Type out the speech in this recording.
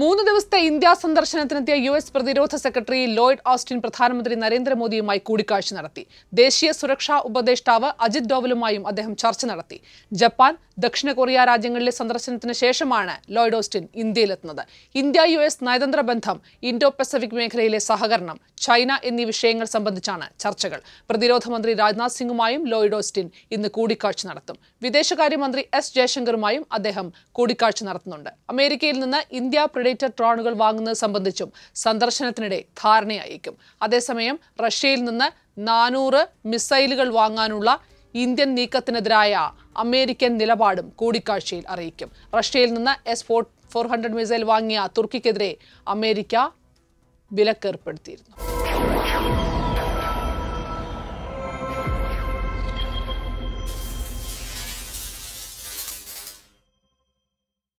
മൂന്ന് ദിവസത്തെ ഇന്ത്യ സന്ദർശനത്തിനെത്തിയ യു എസ് പ്രതിരോധ സെക്രട്ടറി ലോയിഡ് ഓസ്റ്റിൻ പ്രധാനമന്ത്രി നരേന്ദ്രമോദിയുമായി കൂടിക്കാഴ്ച നടത്തി. ദേശീയ സുരക്ഷാ ഉപദേഷ്ടാവ് അജിത് ഡോവലുമായും അദ്ദേഹം ചർച്ച നടത്തി. ജപ്പാൻ ദക്ഷിണ കൊറിയ രാജ്യങ്ങളിലെ സന്ദർശനത്തിന് ശേഷമാണ് ലോയിഡ് ഓസ്റ്റിൻ ഇന്ത്യയിലെത്തുന്നത്. ഇന്ത്യ യു എസ് നയതന്ത്ര ബന്ധം ഇൻഡോ പസഫിക് മേഖലയിലെ സഹകരണം ചൈന എന്നീ വിഷയങ്ങൾ സംബന്ധിച്ചാണ് ചർച്ചകൾ. പ്രതിരോധ മന്ത്രി രാജ്നാഥ് സിംഗുമായും ലോയിഡ് ഓസ്റ്റിൻ ഇന്ന് കൂടിക്കാഴ്ച നടത്തും. വിദേശകാര്യമന്ത്രി എസ് ജയശങ്കറുമായും അദ്ദേഹം കൂടിക്കാഴ്ച നടത്തുന്നുണ്ട്. അമേരിക്കയിൽ നിന്ന് ഇന്ത്യ പ്രിഡേറ്റർ ഡ്രോണുകൾ വാങ്ങുന്നത് സംബന്ധിച്ചും സന്ദർശനത്തിനിടെ ധാരണയായേക്കും. അതേസമയം റഷ്യയിൽ നിന്ന് നാനൂറ് മിസൈലുകൾ വാങ്ങാനുള്ള ഇന്ത്യൻ നീക്കത്തിനെതിരായ അമേരിക്കൻ നിലപാടും കൂടിക്കാഴ്ചയിൽ അറിയിക്കും. റഷ്യയിൽ നിന്ന് S four four hundred missile വാങ്ങിയ തുർക്കിക്കെതിരെ അമേരിക്ക വിലക്കേർപ്പെടുത്തിയിരുന്നു.